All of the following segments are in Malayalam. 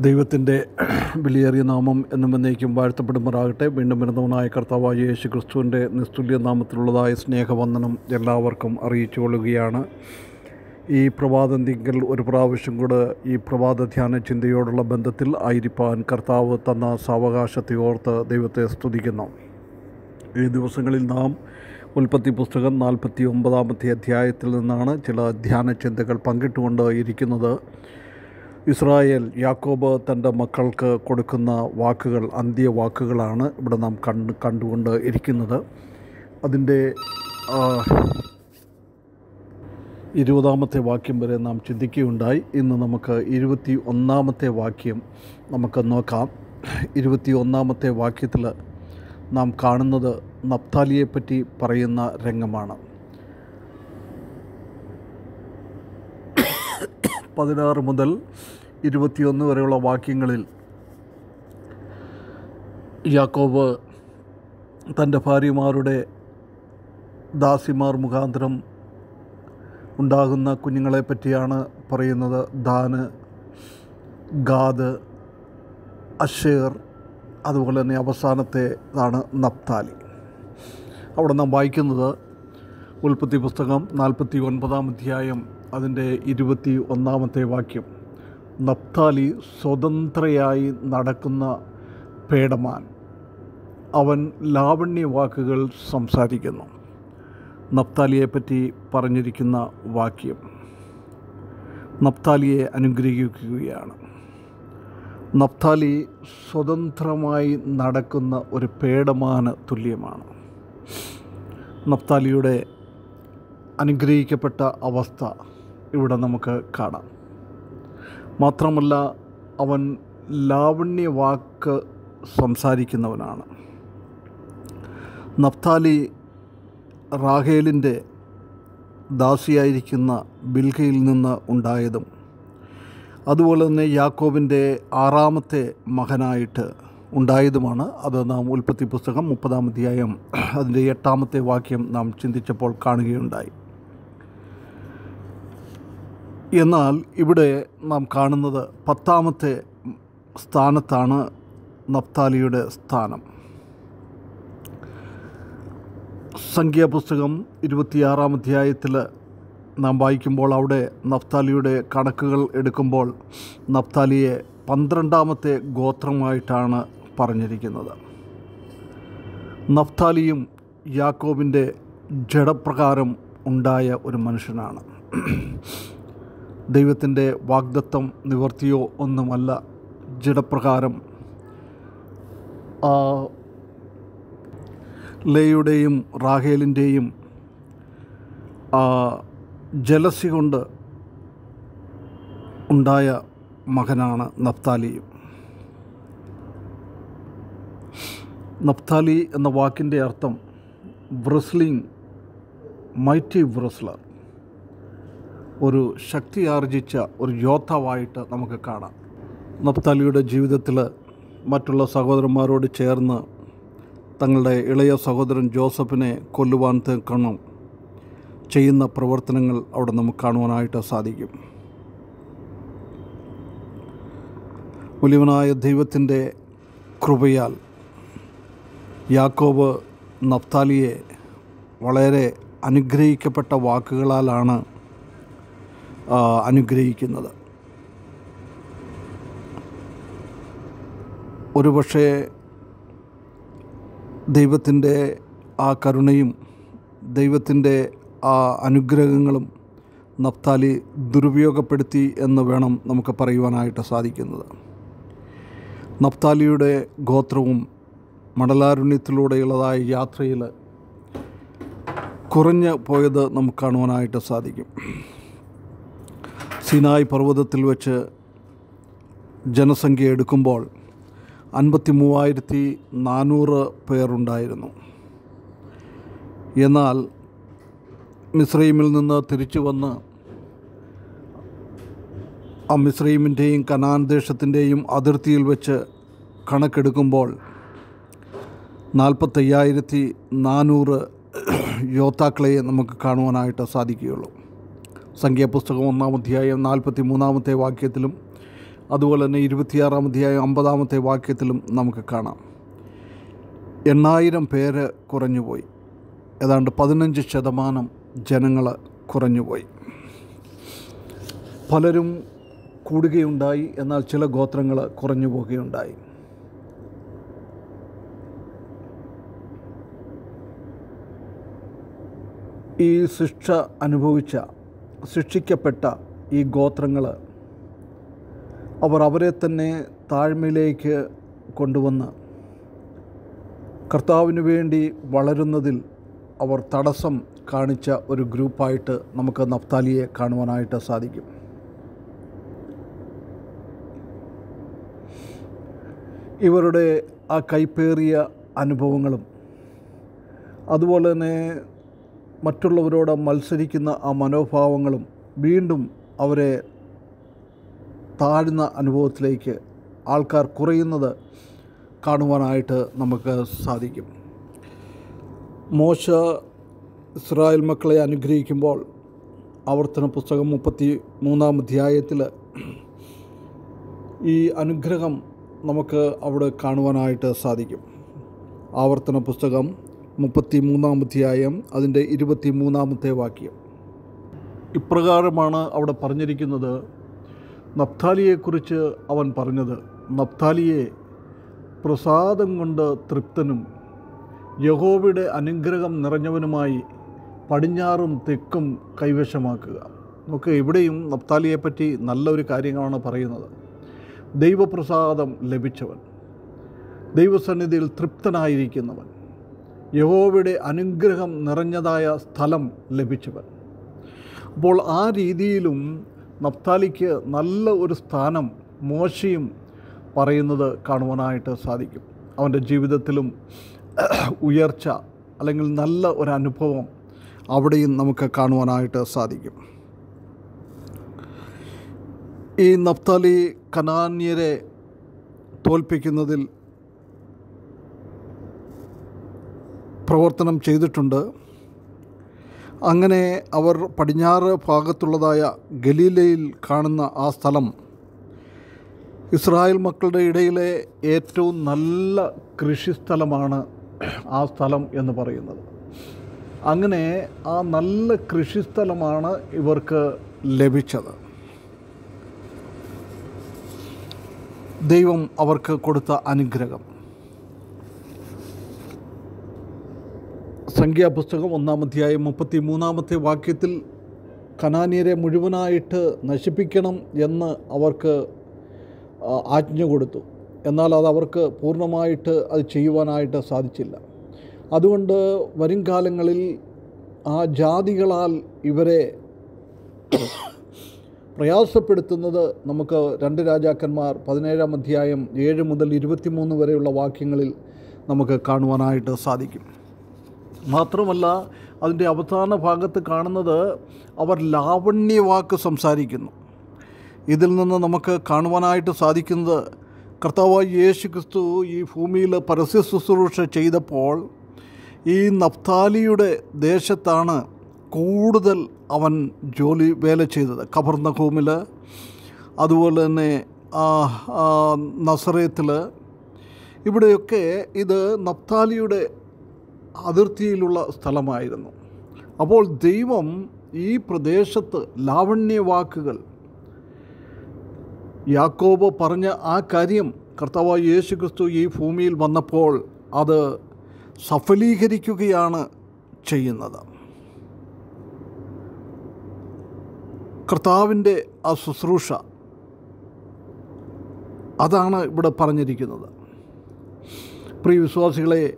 ദൈവത്തിന്റെ വിലയേറിയ നാമം എന്നും എന്നേക്കും വാഴ്ത്തപ്പെടുമാറാകട്ടെ. വീണ്ടും വരുന്നവനായ കർത്താവായ യേശു ക്രിസ്തുവിന്റെ നിസ്തുല്യ നാമത്തിലുള്ളതായ സ്നേഹവന്ദനം എല്ലാവർക്കും അറിയിച്ചുകൊള്ളുകയാണ്. ഈ പ്രഭാതന്തിങ്കൽ ഒരു പ്രാവശ്യം കൂടെ ഈ പ്രഭാത ധ്യാന ചിന്തയോടുള്ള ബന്ധത്തിൽ ആയിരിക്കാൻ കർത്താവ് തന്ന സാവകാശത്തെ ഓർത്ത് ദൈവത്തെ സ്തുതിക്കുന്നു. ഈ ദിവസങ്ങളിൽ നാം ഉൽപ്പത്തി പുസ്തകം നാൽപ്പത്തി ഒമ്പതാമത്തെ അധ്യായത്തിൽ നിന്നാണ് ചില ധ്യാന ചിന്തകൾ പങ്കിട്ടുകൊണ്ട് ഇരിക്കുന്നത്. ഇസ്രായേൽ യാക്കോബ് തന്റെ മക്കൾക്ക് കൊടുക്കുന്ന വാക്കുകൾ അന്ത്യ വാക്കുകളാണ് ഇവിടെ നാം കണ്ട് കണ്ടുകൊണ്ട് ഇരിക്കുന്നത്. അതിന്റെ ഇരുപതാമത്തെ വാക്യം വരെ നാം ചിന്തിക്കുകയുണ്ടായി. ഇന്ന് നമുക്ക് ഇരുപത്തി ഒന്നാമത്തെ വാക്യം നമുക്ക് നോക്കാം. ഇരുപത്തി ഒന്നാമത്തെ വാക്യത്തിൽ നാം കാണുന്നത് നപ്താലിയെപ്പറ്റി പറയുന്ന രംഗമാണ്. പതിനാറ് മുതൽ ഇരുപത്തിയൊന്ന് വരെയുള്ള വാക്യങ്ങളിൽ യാക്കോബ് തന്റെ ഭാര്യമാരുടെ ദാസിമാർ മുഖാന്തരം ഉണ്ടാകുന്ന കുഞ്ഞുങ്ങളെ പറ്റിയാണ് പറയുന്നത്. ദാന് ഗാദ് അഷേർ അതുപോലെ തന്നെ അവസാനത്തേതാണ് നപ്താലി അവിടെ നാം വായിക്കുന്നത് ഉൽപ്പത്തി പുസ്തകം നാൽപ്പത്തി ഒൻപതാം അധ്യായം അതിന്റെ ഇരുപത്തി ഒന്നാമത്തെ വാക്യം. നപ്താലി സ്വതന്ത്രയായി നടക്കുന്ന പേടമാൻ. അവൻ ലാവണ്യ വാക്കുകൾ സംസാരിക്കുന്നു. നപ്താലിയെപ്പറ്റി പറഞ്ഞിരിക്കുന്ന വാക്യം. നപ്താലിയെ അനുഗ്രഹിക്കുകയാണ്. നപ്താലി സ്വതന്ത്രമായി നടക്കുന്ന ഒരു പേടമാന് തുല്യമാണ്. നപ്താലിയുടെ അനുഗ്രഹിക്കപ്പെട്ട അവസ്ഥ ഇവിടെ നമുക്ക് കാണാം. മാത്രമല്ല അവൻ ലാവണ്യ വാക്ക് സംസാരിക്കുന്നവനാണ്. നഫ്താലി റാഹേലിന്റെ ദാസിയായിരിക്കുന്ന ബിൽഹയിൽ നിന്ന് ഉണ്ടായതും അതുപോലെ തന്നെ യാക്കോബിന്റെ ആറാമത്തെ മകനായിട്ട് ഉണ്ടായതുമാണ്. അത് നാം ഉൽപ്പത്തി പുസ്തകം മുപ്പതാം അധ്യായം അതിന്റെ എട്ടാമത്തെ വാക്യം നാം ചിന്തിച്ചപ്പോൾ കാണുകയുണ്ടായി. എന്നാൽ ഇവിടെ നാം കാണുന്നത് പത്താമത്തെ സ്ഥാനത്താണ് നപ്താലിയുടെ സ്ഥാനം. സംഖ്യാപുസ്തകം ഇരുപത്തിയാറാം അധ്യായത്തിൽ നാം വായിക്കുമ്പോൾ അവിടെ നഫ്താലിയുടെ കണക്കുകൾ എടുക്കുമ്പോൾ നഫ്താലിയെ പന്ത്രണ്ടാമത്തെ ഗോത്രമായിട്ടാണ് പറഞ്ഞിരിക്കുന്നത്. നഫ്താലിയും യാക്കോബിന്റെ ജഡപ്രകാരം ഉണ്ടായ ഒരു മനുഷ്യനാണ്. ദൈവത്തിന്റെ വാഗ്ദത്വം നിവർത്തിയോ ഒന്നുമല്ല. ജഡപ്രകാരം ലേയുടെയും റാഹേലിന്റെയും ജലസി കൊണ്ട് ഉണ്ടായ മകനാണ് നപ്താലിയും നപ്താലി എന്ന വാക്കിന്റെ അർത്ഥം ബ്രസ്ലിംഗ് മൈറ്റി വ്രസ്ലർ ഒരു ശക്തി ആർജിച്ച ഒരു യോദ്ധാവായിട്ട് നമുക്ക് കാണാം. നപ്താലിയുടെ ജീവിതത്തിൽ മറ്റുള്ള സഹോദരന്മാരോട് ചേർന്ന് തങ്ങളുടെ ഇളയ സഹോദരൻ ജോസഫിനെ കൊല്ലുവാൻ തീർക്കണം ചെയ്യുന്ന പ്രവർത്തനങ്ങൾ അവിടെ നമുക്ക് കാണുവാനായിട്ട് സാധിക്കും. വലിയവനായ ദൈവത്തിന്റെ കൃപയാൽ യാക്കോബ് നഫ്താലിയെ വളരെ അനുഗ്രഹിക്കപ്പെട്ട വാക്കുകളാലാണ് അനുഗ്രഹിക്കുന്നത്. ഒരുപക്ഷെ ദൈവത്തിന്റെ ആ കരുണയും ദൈവത്തിന്റെ ആ അനുഗ്രഹങ്ങളും നഫ്താലി ദുരുപയോഗപ്പെടുത്തി എന്ന് വേണം നമുക്ക് പറയുവാനായിട്ട് സാധിക്കുന്നത്. നഫ്താലിയുടെ ഗോത്രവും മണലാരുണ്യത്തിലൂടെയുള്ളതായ യാത്രയിൽ കുറഞ്ഞു പോയത് നമുക്ക് കാണുവാനായിട്ട് സാധിക്കും. സിനായ് പർവതത്തിൽ വെച്ച് ജനസംഖ്യ എടുക്കുമ്പോൾ അൻപത്തി മൂവായിരത്തി നാനൂറ് പേരുണ്ടായിരുന്നു. എന്നാൽ മിസ്രൈമിൽ നിന്ന് തിരിച്ചു വന്ന് ആ മിസ്രൈമിന്റെയും കനാൻ ദേശത്തിന്റെയും അതിർത്തിയിൽ വെച്ച് കണക്കെടുക്കുമ്പോൾ നാൽപ്പത്തയ്യായിരത്തി നാനൂറ് യോദ്ധാക്കളെ നമുക്ക് കാണുവാനായിട്ട് സാധിക്കുകയുള്ളൂ. സംഖ്യാപുസ്തകം ഒന്നാം അധ്യായം നാൽപ്പത്തി മൂന്നാമത്തെ വാക്യത്തിലും അതുപോലെ തന്നെ ഇരുപത്തിയാറാം അധ്യായം അമ്പതാമത്തെ വാക്യത്തിലും നമുക്ക് കാണാം. എണ്ണായിരം പേര് കുറഞ്ഞുപോയി. ഏതാണ്ട് പതിനഞ്ച് ശതമാനം ജനങ്ങൾ കുറഞ്ഞുപോയി. പലരും കൂടുകയുണ്ടായി എന്നാൽ ചില ഗോത്രങ്ങൾ കുറഞ്ഞു പോവുകയുണ്ടായി ഈ ശിക്ഷ അനുഭവിച്ച ശിക്ഷിക്കപ്പെട്ട ഈ ഗോത്രങ്ങൾ അവർ അവരെ തന്നെ താഴ്മയിലേക്ക് കൊണ്ടുവന്ന് കർത്താവിന് വേണ്ടി വളരുന്നതിൽ അവർ തടസ്സം കാണിച്ച ഒരു ഗ്രൂപ്പായിട്ട് നമുക്ക് നഫ്താലിയെ കാണുവാനായിട്ട് സാധിക്കും. ഇവരുടെ ആ കൈപ്പേറിയ അനുഭവങ്ങളും അതുപോലെ തന്നെ മറ്റുള്ളവരോട് മത്സരിക്കുന്ന ആ മനോഭാവങ്ങളും വീണ്ടും അവരെ താഴ്ന്ന അനുഭവത്തിലേക്ക് ആൾക്കാർ കുറയുന്നത് കാണുവാനായിട്ട് നമുക്ക് സാധിക്കും. മോശ ഇസ്രായേൽ മക്കളെ അനുഗ്രഹിക്കുമ്പോൾ ആവർത്തന പുസ്തകം മുപ്പത്തി മൂന്നാം അധ്യായത്തിൽ ഈ അനുഗ്രഹം നമുക്ക് അവിടെ കാണുവാനായിട്ട് സാധിക്കും. ആവർത്തന പുസ്തകം മുപ്പത്തി മൂന്നാമധ്യായം അതിന്റെ ഇരുപത്തി മൂന്നാമത്തെ വാക്യം. ഇപ്രകാരമാണ് അവിടെ പറഞ്ഞിരിക്കുന്നത്. നപ്താലിയെക്കുറിച്ച് അവൻ പറഞ്ഞത് നപ്താലിയെ പ്രസാദം കൊണ്ട് തൃപ്തനും യഹോവയുടെ അനുഗ്രഹം നിറഞ്ഞവനുമായി പടിഞ്ഞാറും തെക്കും കൈവശമാക്കുക. നമുക്ക് ഇവിടെയും നപ്താലിയെപ്പറ്റി നല്ലൊരു കാര്യങ്ങളാണ് പറയുന്നത്. ദൈവപ്രസാദം ലഭിച്ചവൻ ദൈവസന്നിധിയിൽ തൃപ്തനായിരിക്കുന്നവൻ. യഹോവയുടെ അനുഗ്രഹം നിറഞ്ഞതായ സ്ഥലം ലഭിച്ചവൻ. അപ്പോൾ ആ രീതിയിലും നപ്താലിക്ക് നല്ല ഒരു സ്ഥാനം മോശയും പറയുന്നത് കാണുവാനായിട്ട് സാധിക്കും. അവന്റെ ജീവിതത്തിലും ഉയർച്ച അല്ലെങ്കിൽ നല്ല ഒരു അനുഭവം അവിടെയും നമുക്ക് കാണുവാനായിട്ട് സാധിക്കും. ഈ നഫ്താലി കനാന്യരെ തോൽപ്പിക്കുന്നതിൽ പ്രവർത്തനം ചെയ്തിട്ടുണ്ട്. അങ്ങനെ അവർ പടിഞ്ഞാറ് ഭാഗത്തുള്ളതായ ഗലീലയിൽ കാണുന്ന ആ സ്ഥലം ഇസ്രായേൽ മക്കളുടെ ഇടയിലെ ഏറ്റവും നല്ല കൃഷിസ്ഥലമാണ് ആ സ്ഥലം എന്ന് പറയുന്നത്. അങ്ങനെ ആ നല്ല കൃഷിസ്ഥലമാണ് ഇവർക്ക് ലഭിച്ചത്. ദൈവം അവർക്ക് കൊടുത്ത അനുഗ്രഹം. സംഖ്യാപുസ്തകം ഒന്നാം അധ്യായം മുപ്പത്തി മൂന്നാമത്തെ വാക്യത്തിൽ കനാനിയരെ മുഴുവനായിട്ട് നശിപ്പിക്കണം എന്ന് അവർക്ക് ആജ്ഞ കൊടുത്തു. എന്നാൽ അത് അവർക്ക് പൂർണമായിട്ട് അത് ചെയ്യുവാനായിട്ട് സാധിച്ചില്ല. അതുകൊണ്ട് വരും കാലങ്ങളിൽ ആ ജാതികളാൽ ഇവരെ പ്രയാസപ്പെടുത്തുന്നത് നമുക്ക് രണ്ട് രാജാക്കന്മാർ പതിനേഴാം അധ്യായം ഏഴ് മുതൽ ഇരുപത്തിമൂന്ന് വരെയുള്ള വാക്യങ്ങളിൽ നമുക്ക് കാണുവാനായിട്ട് സാധിക്കും. മാത്രമല്ല അതിന്റെ അവസാന ഭാഗത്ത് കാണുന്നത് അവർ ലാവണ്യവാക്ക് സംസാരിക്കുന്നു. ഇതിൽ നിന്ന് നമുക്ക് കാണുവാനായിട്ട് സാധിക്കുന്നത് കർത്താവായ യേശു ക്രിസ്തു ഈ ഭൂമിയിൽ പരസ്യ ശുശ്രൂഷ ചെയ്തപ്പോൾ ഈ നഫ്താലിയുടെ ദേശത്താണ് കൂടുതൽ അവൻ ജോലി വേല ചെയ്തത്. കബർന്നഹൂമിൽ അതുപോലെ തന്നെ നസറേത്തിൽ. ഇവിടെയൊക്കെ ഇത് നഫ്താലിയുടെ അതിർത്തിയിലുള്ള സ്ഥലമായിരുന്നു. അപ്പോൾ ദൈവം ഈ പ്രദേശത്ത് ലാവണ്യവാക്കുകൾ യാക്കോബ് പറഞ്ഞ ആ കാര്യം കർത്താവ് യേശു ക്രിസ്തു ഈ ഭൂമിയിൽ വന്നപ്പോൾ അത് സഫലീകരിക്കുകയാണ് ചെയ്യുന്നത്. കർത്താവിന്റെ ആ ശുശ്രൂഷ അതാണ് ഇവിടെ പറഞ്ഞിരിക്കുന്നത്. പ്രിയ വിശ്വാസികളെ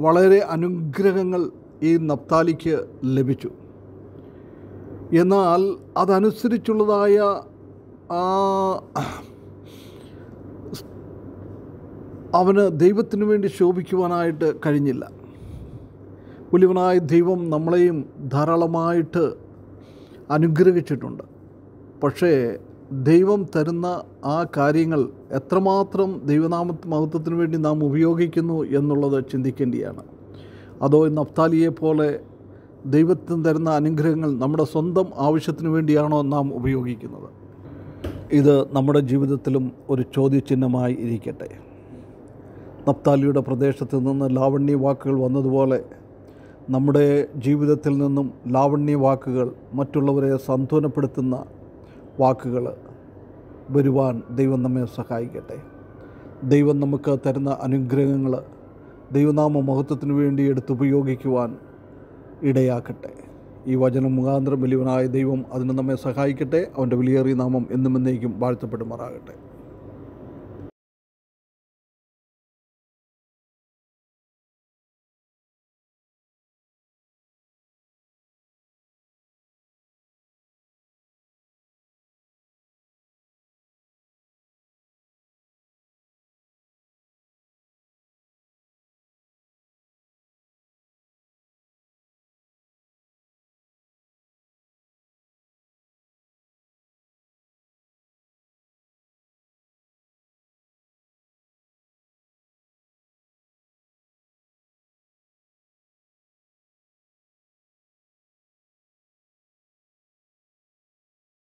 വളരെ അനുഗ്രഹങ്ങൾ ഈ നപ്താലിക്ക് ലഭിച്ചു. എന്നാൽ അതനുസരിച്ചുള്ളതായ ആ അവന് ദൈവത്തിന് വേണ്ടി ശോഭിക്കുവാനായിട്ട് കഴിഞ്ഞില്ല. വലിയവനായ ദൈവം നമ്മളെയും ധാരാളമായിട്ട് അനുഗ്രഹിച്ചിട്ടുണ്ട്. പക്ഷേ ദൈവം തരുന്ന ആ കാര്യങ്ങൾ എത്രമാത്രം ദൈവനാമ മഹത്വത്തിന് വേണ്ടി നാം ഉപയോഗിക്കുന്നു എന്നുള്ളത് ചിന്തിക്കേണ്ടിയാണ്. അതോ നഫ്താലിയെ പോലെ ദൈവത്തിന് തരുന്ന അനുഗ്രഹങ്ങൾ നമ്മുടെ സ്വന്തം ആവശ്യത്തിന് വേണ്ടിയാണോ നാം ഉപയോഗിക്കുന്നത്? ഇത് നമ്മുടെ ജീവിതത്തിലും ഒരു ചോദ്യചിഹ്നമായി ഇരിക്കട്ടെ. നപ്താലിയുടെ പ്രദേശത്ത് നിന്ന് ലാവണ്യ വാക്കുകൾ വന്നതുപോലെ നമ്മുടെ ജീവിതത്തിൽ നിന്നും ലാവണ്യ വാക്കുകൾ മറ്റുള്ളവരെ സാന്ത്വനപ്പെടുത്തുന്ന വാക്കുകൾ വരുവാൻ ദൈവം നമ്മെ സഹായിക്കട്ടെ. ദൈവം നമുക്ക് തരുന്ന അനുഗ്രഹങ്ങൾ ദൈവനാമ മഹത്വത്തിന് വേണ്ടി എടുത്തുപയോഗിക്കുവാൻ ഇടയാക്കട്ടെ. ഈ വചനം മുഖാന്തരം വലിയവനായ ദൈവം അതിന് നമ്മെ സഹായിക്കട്ടെ. അവന്റെ വിലയേറിയ നാമം എന്നും എന്നേക്കും വാഴ്ത്തപ്പെടുമാറാകട്ടെ.